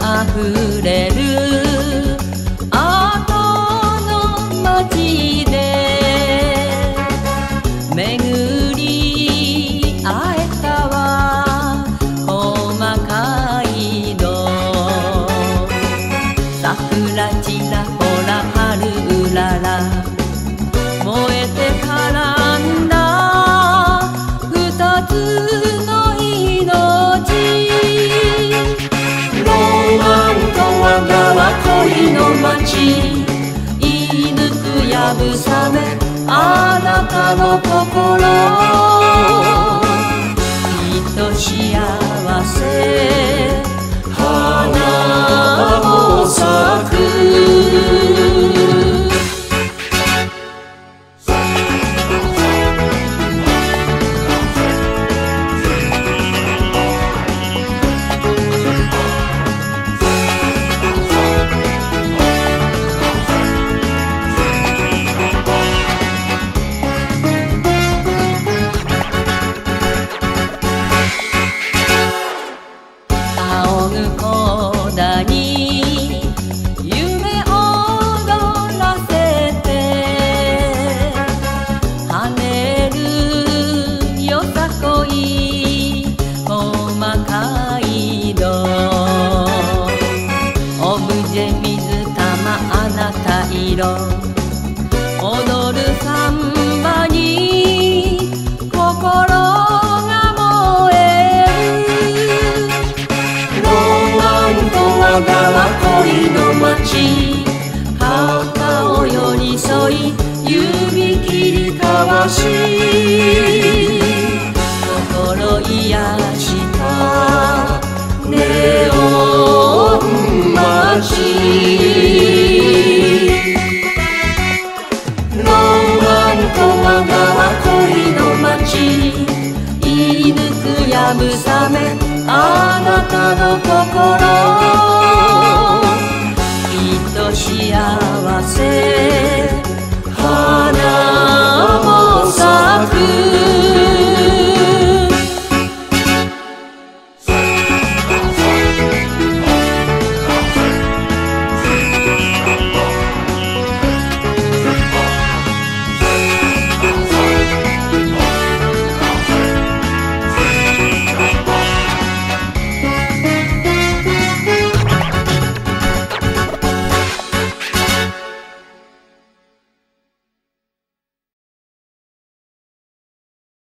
a hư đè たの心きっと幸せ。い細かいのオブジェ水玉あなた色踊るサンバに心が燃えるロマンとわがは恋の街墓を寄り添い慰めあなたの心